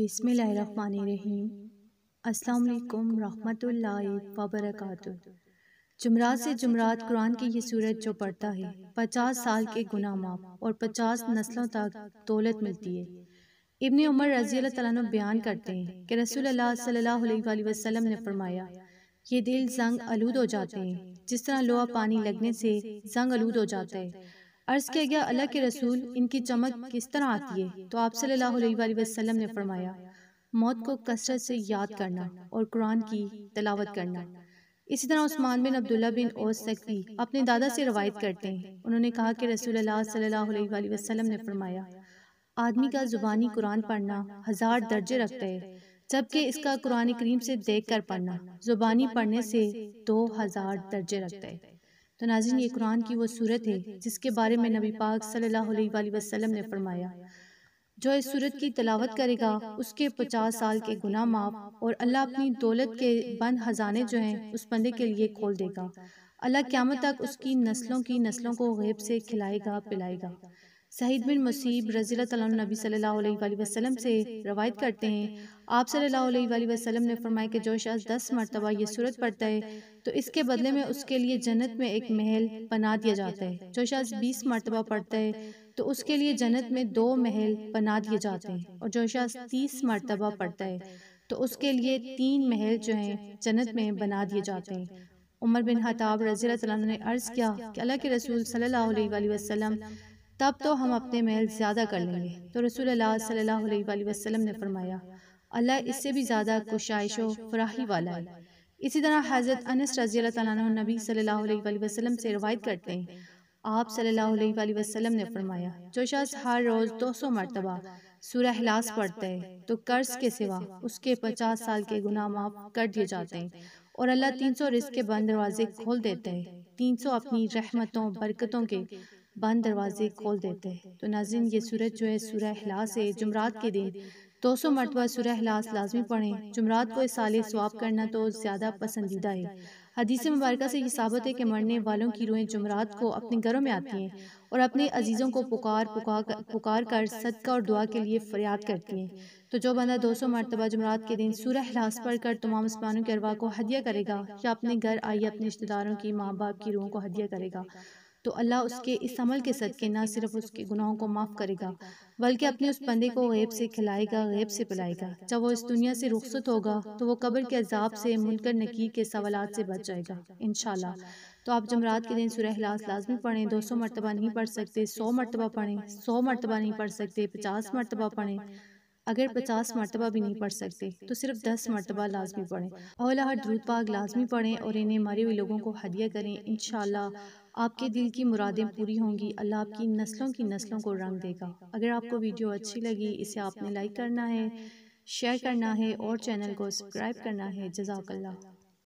بسم اللہ الرحمن الرحیم۔ السلام علیکم ورحمۃ اللہ وبرکاتہ۔ جمرات سے جمرات قرآن کی یہ صورت جو پڑھتا ہے، پچاس سال کے گناہ معاف اور پچاس نسلوں تک دولت ملتی ہے۔ ابن عمر رضی اللہ تعالیٰ عنہ بیان کرتے ہیں کہ رسول اللہ صلی اللہ علیہ وآلہ وسلم نے فرمایا، یہ دل زنگ علود ہو جاتے ہیں۔ جس طرح لوہا پانی لگنے سے زنگ علود ہو جاتا ہے عرض کیا گیا، اللہ کے رسول ان کی چمک کس طرح آتی ہے؟ تو آپ صلی اللہ علیہ وآلہ وسلم نے فرمایا، موت کو کثرت سے یاد کرنا اور قرآن کی تلاوت کرنا۔ اسی طرح عثمان بن عبداللہ بن اوس سکتی اپنے دادا سے روایت کرتے ہیں۔ انہوں نے کہا کہ رسول اللہ صلی اللہ علیہ وآلہ وسلم نے فرمایا، آدمی کا زبانی قرآن پڑھنا ہزار درجے رکھتا ہے، جبکہ اس کا قرآن کریم سے دیکھ کر پڑھنا، زبانی پڑھنے سے دو ہزار درجے رکھتا ہے۔ تو ناظرین یہ قرآن کی وہ صورت ہے جس کے بارے میں نبی پاک صلی اللہ علیہ وآلہ وسلم نے فرمایا۔ جو اس صورت کی تلاوت کرے گا اس کے پچاس سال کے گناہ معاف اور اللہ اپنی دولت کے بند خزانے جو ہیں اس بندے کے لیے کھول دے گا۔ اللہ قیامت تک اس کی نسلوں کی نسلوں کو غیب سے کھلائے گا پلائے گا۔ سعید بن مصیب رضی اللہ تعالیٰ نبی صلی اللہ علیہ وآلہ وسلم سے روایت کرتے ہیں۔ آپ صلی اللہ علیہ وآلہ وسلم نے فرمایا کہ جو شخص دس مرتبہ یہ صورت پڑھتا ہے تو اس کے بدلے میں اس کے لیے جنت میں ایک محل بنا دیا جاتا ہے۔ جو شخص بیس مرتبہ پڑھتا ہے تو اس کے لیے جنت میں دو محل بنا دیے جاتے ہیں۔ اور جو شخص تیس مرتبہ پڑھتا ہے تو اس کے لیے تین محل جو ہیں جنت میں بنا دیے جاتے ہیں۔ عمر بن حطاب رضی اللہ عنہ نے عرض کیا کہ اللہ کے رسول صلی اللہ علیہ وآلہ وسلم تب تو ہم اپنے محل زیادہ کر لیں گے۔ تو رسول اللہ صلی اللہ علیہ وآلہ وسلم نے فرمایا، اللہ اس سے بھی زیادہ کشائش و فراہی والا ہے۔ اسی طرح حضرت انس رضی اللہ تعالیٰ عنہ نبی صلی اللہ علیہ وآلہ وسلم سے روایت کرتے ہیں۔ آپ صلی اللہ علیہ وآلہ وسلم نے فرمایا، جو شخص ہر روز دو سو مرتبہ سورہ احلاس پڑھتا ہے، تو قرض کے سوا اس کے پچاس سال کے گناہ معاف کر دیے جاتے ہیں۔ اور اللہ تین سو رزق کے بند دروازے کھول دیتے ہیں تین سو اپنی رحمتوں، برکتوں کے بند دروازے کھول دیتے ہیں۔ تو ناظرین، یہ سورج جو ہے، سورہ احلاس ہے جمرات کے دن۔ دو سو مرتبہ سورہ احلاس لازمی پڑھیں۔ جمرات کو اس سال سواب کرنا تو زیادہ پسندیدہ ہے۔ حدیث مبارکہ سے یہ ثابت ہے کہ مرنے والوں کی روحیں جمرات کو اپنے گھروں میں آتی ہیں اور اپنے عزیزوں کو پکار پکار کر صدقہ اور دعا کے لیے فریاد کرتی ہیں۔ تو جو بندہ دو سو مرتبہ جمرات کے دن سورہ احلاس پڑھ کر تمام مسلمانوں کے ارواح کو ہدیہ کرے گا یا اپنے گھر آئیے اپنے رشتہ داروں کی ماں باپ کی روحوں کو ہدیہ کرے گا۔ تو اللہ اس کے اس عمل کے صدقے نہ صرف اس کے گناہوں کو معاف کرے گا، بلکہ اپنے اس بندے کو غیب سے کھلائے گا، غیب سے پلائے گا۔ جب وہ اس دنیا سے رخصت ہوگا تو وہ قبر کے عذاب سے، منکر نکیر کے سوالات سے بچ جائے گا، انشاءاللہ۔ تو آپ جمرات کے دن سورہ احلاس لازمی پڑھیں، دو سو مرتبہ نہیں پڑھ سکتے، سو مرتبہ پڑھیں، سو مرتبہ نہیں پڑھ سکتے، پچاس مرتبہ پڑھیں۔ اگر پچاس مرتبہ بھی نہیں پڑھ سکتے تو صرف دس مرتبہ لازمی پڑھیں۔ اولا درود پاک لازمی پڑھیں اور انہیں مارے ہوئے لوگوں کو ہدیہ کریں، انشاءاللہ۔ آپ کے دل کی مرادیں پوری ہوں گی، اللہ آپ کی نسلوں کی نسلوں کو رنگ دے گا۔ اگر آپ کو ویڈیو اچھی لگی، اسے آپ نے لائک کرنا ہے، شیئر کرنا ہے اور چینل کو سبسکرائب کرنا ہے۔ جزاک اللہ۔